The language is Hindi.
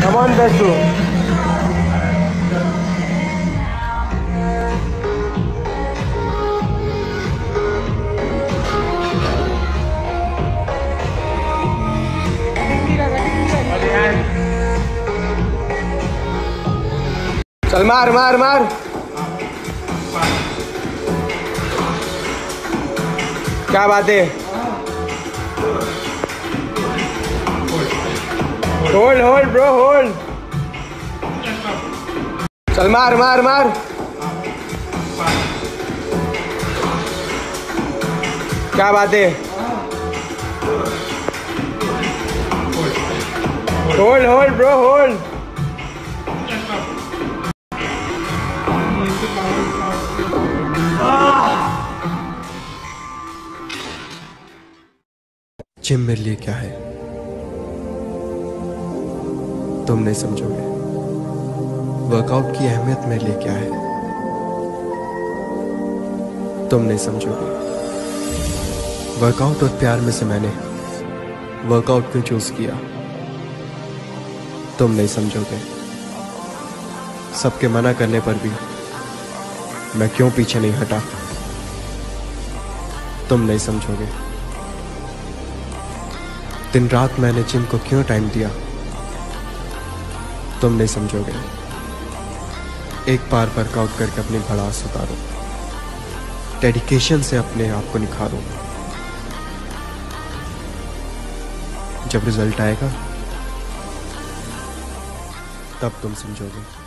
Come on, Besu. चल मार मार मार क्या बात है होल्ड होल्ड ब्रो होल्ड चल, मार मार मार. क्या बात है? Hold hold bro hold gym मेरे लिए क्या है? तुम नहीं समझोगे। वर्कआउट की अहमियत मेरे लिए क्या है? तुम नहीं समझोगे। वर्कआउट और प्यार में से मैंने वर्कआउट क्यों चूज़ किया? तुम नहीं समझोगे। सबके मना करने पर भी मैं क्यों पीछे नहीं हटा? तुम नहीं समझोगे। दिन रात मैंने जिम को क्यों टाइम दिया? तुम नहीं समझोगे। एक बार वर्कआउट करके अपनी भड़ास उतारो। डेडिकेशन से अपने आप को निखारो। जब रिज़ल्ट आएगा, तब तुम समझोगे।